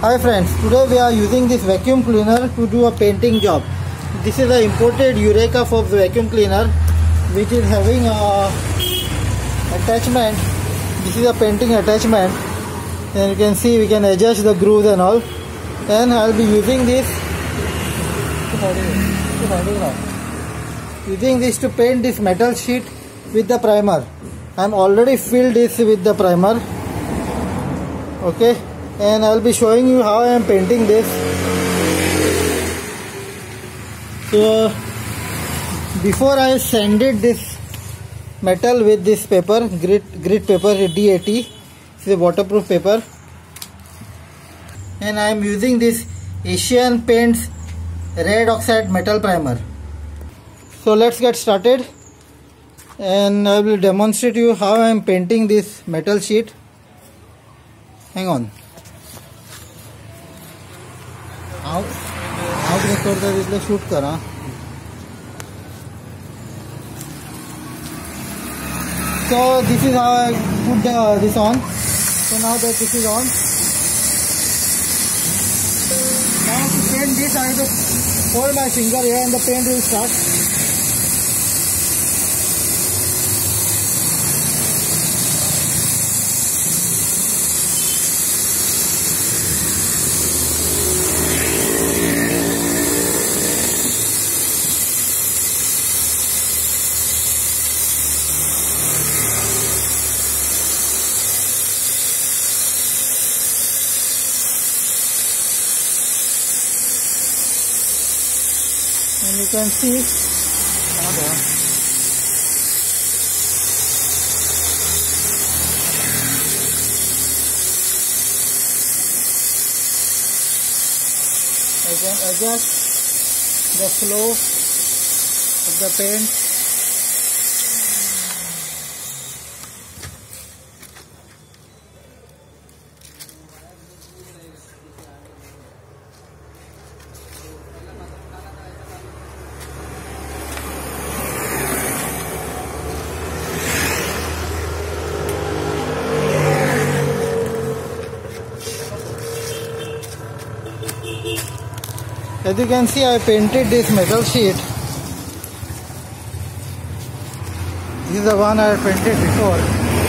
Hi friends, today we are using this vacuum cleaner to do a painting job. This is the imported Eureka Forbes vacuum cleaner which is having a attachment. This is a painting attachment and you can see we can adjust the grooves and all and I'll be using this using this to paint this metal sheet with the primer. I'm already filled this with the primer okay and I'll be showing you how I am painting this. So before I sanded this metal with this paper grit grit paper D80 it's a waterproof paper. And I am using this Asian Paints red oxide metal primer. So let's get started. And I will demonstrate you how I am painting this metal sheet. Hang on आग आग निकलता तथा shoot करा so this is our good this on so now that this is on now to paint this I to hold my finger here and the paint will start and you can see. I can adjust the flow of the paint As you can see I painted this metal sheet. This is the one I painted before.